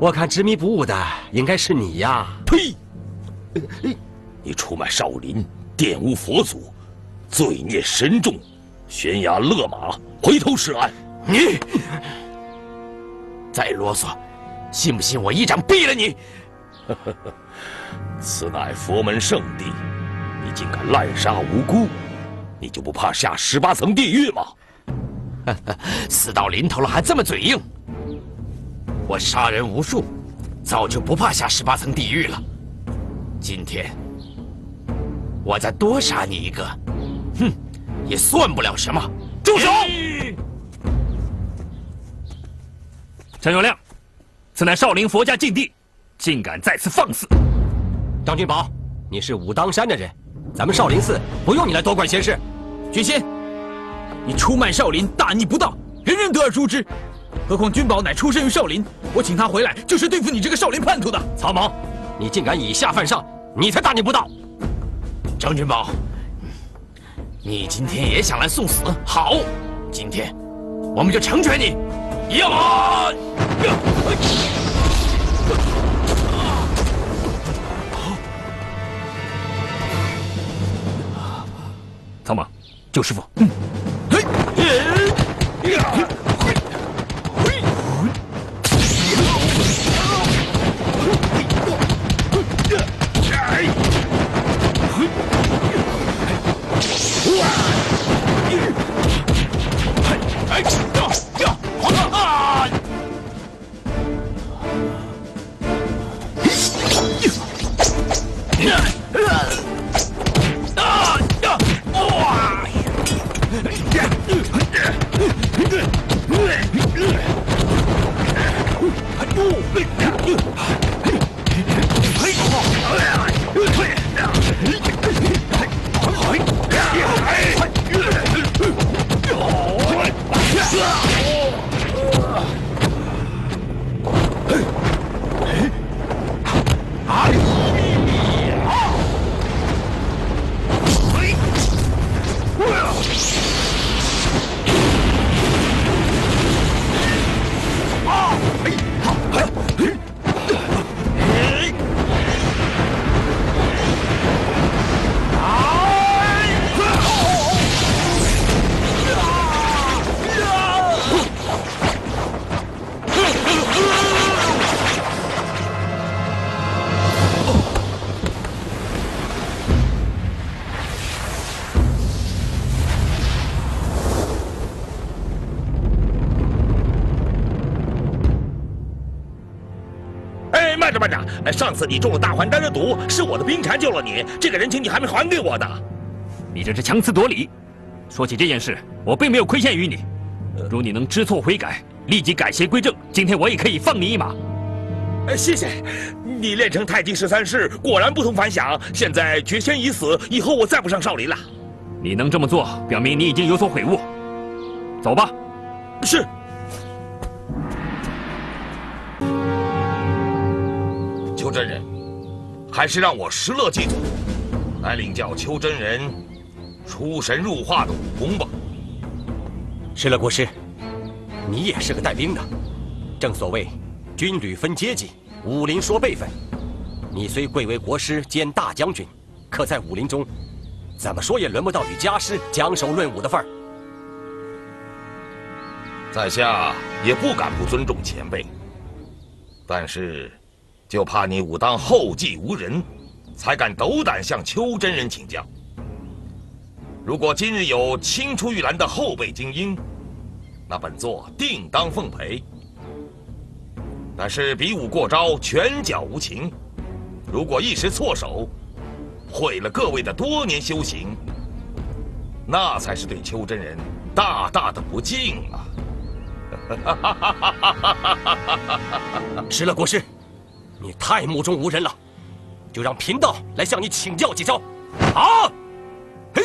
我看执迷不悟的应该是你呀！呸！你出卖少林，玷污佛祖，罪孽深重，悬崖勒马，回头是岸。你再啰嗦，信不信我一掌毙了你？此乃佛门圣地，你竟敢滥杀无辜，你就不怕下十八层地狱吗？死到临头了还这么嘴硬？我杀人无数，早就不怕下十八层地狱了。今天我再多杀你一个，哼，也算不了什么。住手！陈友谅，此乃少林佛家禁地，竟敢在此放肆！张君宝，你是武当山的人，咱们少林寺不用你来多管闲事。君心，你出卖少林，大逆不道，人人得而诛之。何况君宝乃出身于少林，我请他回来就是对付你这个少林叛徒的。曹毛，你竟敢以下犯上，你才大逆不道！张君宝，你今天也想来送死？好，今天我们就成全你。呀！曹莽，救师傅。嗯哎，哎，上次你中了大还丹的毒，是我的冰蝉救了你，这个人情你还没还给我呢。你这是强词夺理。说起这件事，我并没有亏欠于你。如你能知错悔改，立即改邪归正，今天我也可以放你一马。哎，谢谢。你练成太极十三式，果然不同凡响。现在绝仙已死，以后我再不上少林了。你能这么做，表明你已经有所悔悟。走吧。是。邱真人，还是让我石勒祭祖来领教邱真人出神入化的武功吧。石勒国师，你也是个带兵的。正所谓，军旅分阶级，武林说辈分。你虽贵为国师兼大将军，可在武林中，怎么说也轮不到与家师讲手论武的份儿。在下也不敢不尊重前辈，但是。就怕你武当后继无人，才敢斗胆向邱真人请教。如果今日有青出玉兰的后辈精英，那本座定当奉陪。但是比武过招，拳脚无情，如果一时错手，毁了各位的多年修行，那才是对邱真人大大的不敬啊！石勒国师。你太目中无人了，就让贫道来向你请教几招。好，嘿。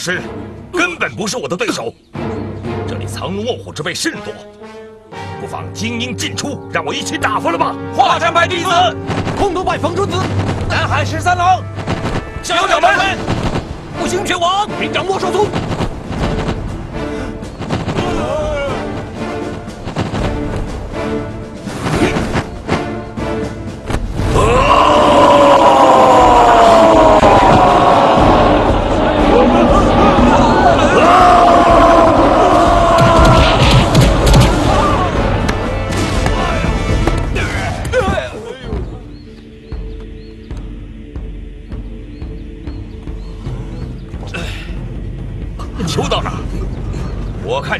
师根本不是我的对手。这里藏龙卧虎之辈甚多，不妨精英尽出，让我一起打发了吧。华山派弟子，空头派冯春子，南海十三郎，小掌门，五行拳王，平掌莫少聪。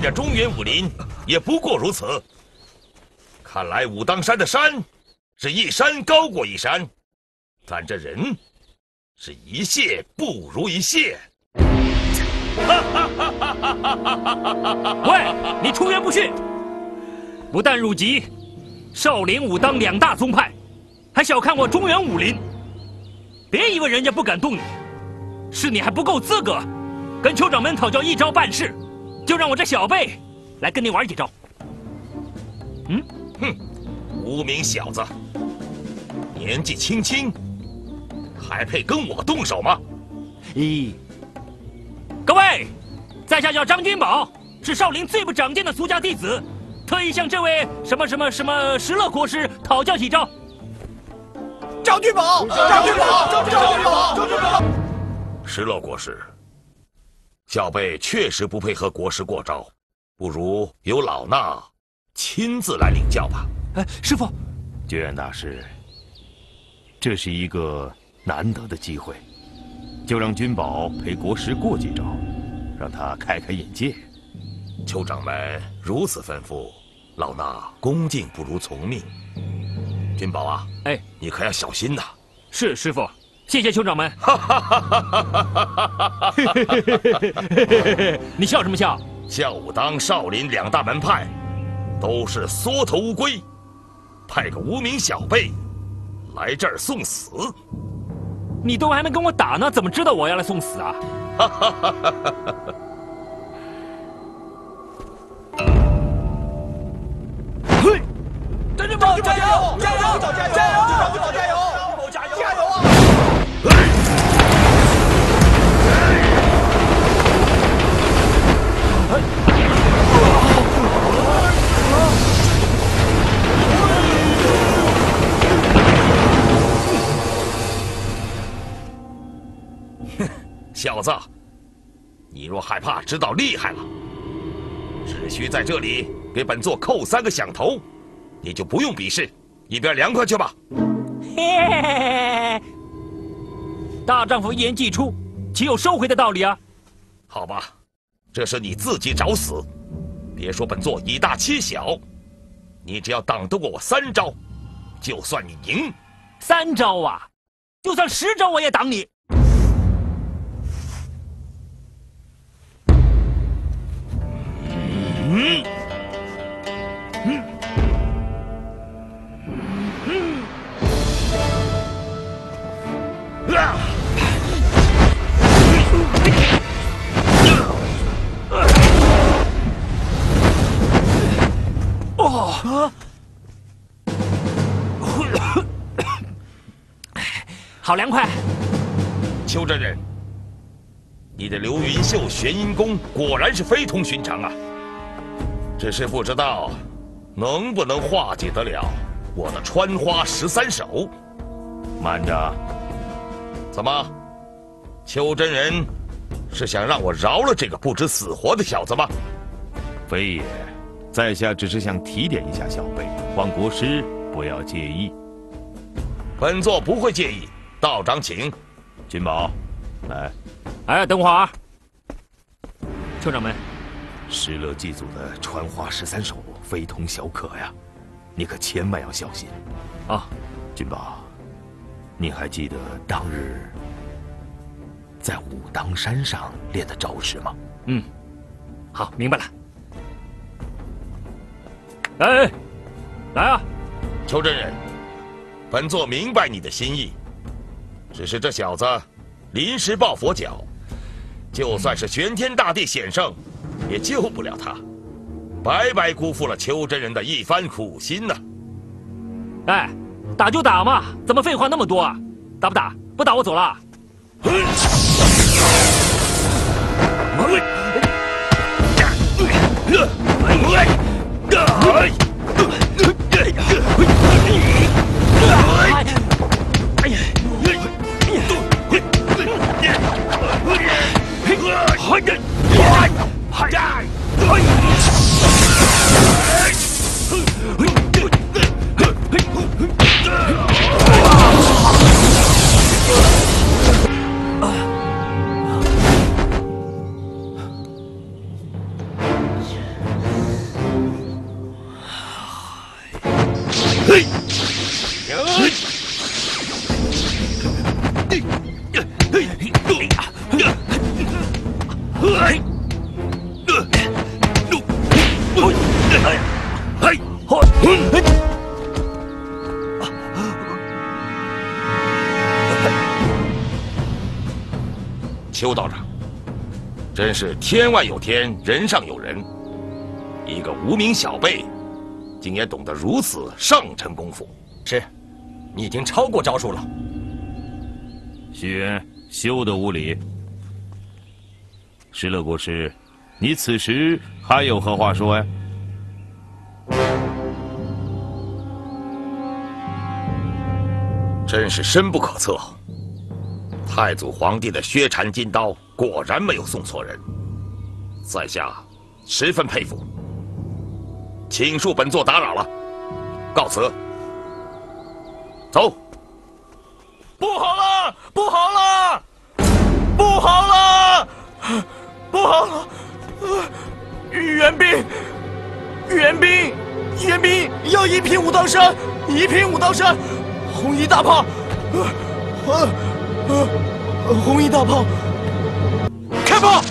这中原武林也不过如此。看来武当山的山是一山高过一山，但这人是一谢不如一谢。喂，你出言不逊！不但入籍少林、武当两大宗派，还小看我中原武林。别以为人家不敢动你，是你还不够资格。跟邱掌门讨教一招半式，就让我这小辈来跟你玩几招。嗯，哼，无名小子，年纪轻轻，还配跟我动手吗？咦，各位，在下叫张君宝，是少林最不长进的俗家弟子，特意向这位什么什么什么石勒国师讨教几招。张君宝，张君宝，张君宝，张君宝，石勒国师。小辈确实不配和国师过招，不如由老衲亲自来领教吧。哎，师傅，觉远大师，这是一个难得的机会，就让君宝陪国师过几招，让他开开眼界。邱掌门如此吩咐，老衲恭敬不如从命。君宝啊，哎，你可要小心呐！是师傅。谢谢兄长们。你笑什么笑？笑武当、少林两大门派，都是缩头乌龟，派个无名小辈来这儿送死。你都还没跟我打呢，怎么知道我要来送死啊？小子，你若害怕知道厉害了，只需在这里给本座扣三个响头，你就不用比试，一边凉快去吧。嘿嘿嘿大丈夫一言既出，岂有收回的道理啊？好吧，这是你自己找死。别说本座以大欺小，你只要挡得过我三招，就算你赢。三招啊，就算十招我也挡你。嗯。哦，好凉快。邱真人，你的流云袖玄阴功果然是非同寻常啊！只是不知道能不能化解得了我的穿花十三手。慢着，怎么，邱真人是想让我饶了这个不知死活的小子吗？非也。在下只是想提点一下小辈，望国师不要介意。本座不会介意。道长，请。君宝，来。哎，等会儿。邱掌门，石勒祭祖的传花十三首非同小可呀，你可千万要小心。啊，君宝，你还记得当日在武当山上练的招式吗？嗯，好，明白了。哎，来啊！邱真人，本座明白你的心意，只是这小子临时抱佛脚，就算是玄天大帝显圣，也救不了他，白白辜负了邱真人的一番苦心呐！哎，打就打嘛，怎么废话那么多啊？打不打？不打我走了。邱真是天外有天，人上有人。一个无名小辈，竟也懂得如此上乘功夫。是，你已经超过招数了。徐渊，休得无礼。石勒国师，你此时还有何话说呀？真是深不可测。太祖皇帝的薛禅金刀果然没有送错人，在下十分佩服。请恕本座打扰了，告辞。走。不好了，不好了，不好了，不好了！援兵，援兵，援兵！要一品武当山，一品武当山，红衣大炮，呃，呃，呃，红衣大炮，开炮！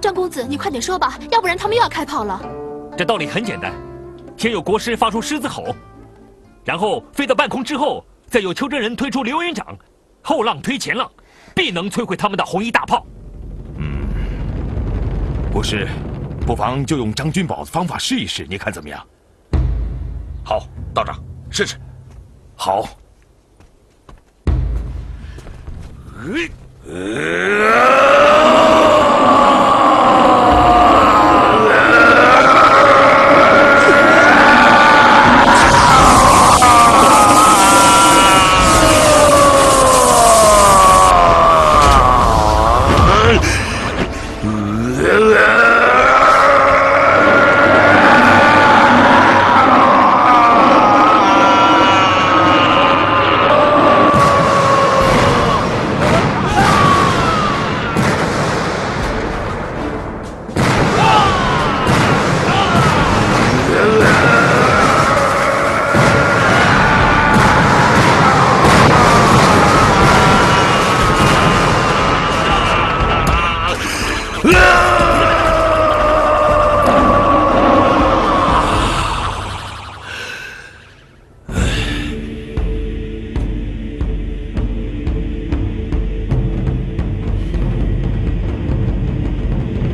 张公子，你快点说吧，要不然他们又要开炮了。这道理很简单，先有国师发出狮子吼，然后飞到半空之后，再有邱真人推出流云掌，后浪推前浪，必能摧毁他们的红衣大炮。国师，不妨就用张君宝的方法试一试，你看怎么样？好，道长，试试。好。呃